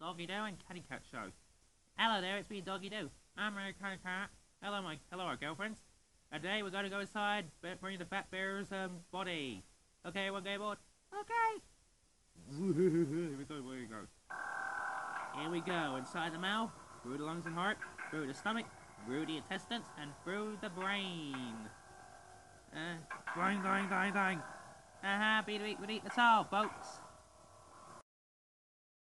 Doggy Doo and Catty Cat Show. Hello there, it's me, Doggy Doo. I'm Mary Catty Cat. Hello, my hello, our girlfriends. Today we're going to go inside, bring the fat bear's um, body. Okay, one game board. Okay. Here we go. Where we go? Here we go. Inside the mouth, through the lungs and heart, through the stomach, through the intestines, and through the brain. Uh, going, going, going, dying. Aha, uh -huh, beat, beat, beat, that's all, folks.